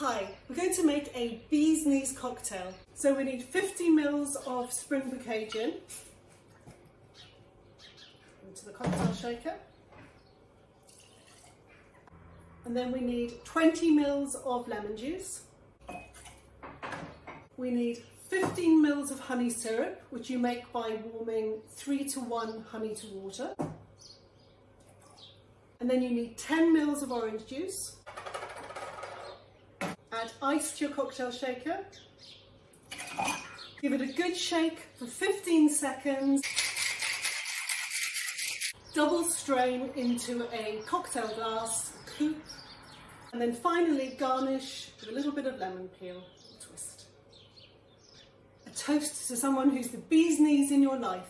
Hi, we're going to make a bee's knees cocktail. So we need 50 mils of spring Bouquet gin into the cocktail shaker. And then we need 20 mils of lemon juice. We need 15 mils of honey syrup, which you make by warming 3 to 1 honey to water. And then you need 10 mils of orange juice. Add ice to your cocktail shaker. Give it a good shake for 15 seconds. Double strain into a cocktail glass, coupe, and then finally garnish with a little bit of lemon peel or twist. A toast to someone who's the bee's knees in your life.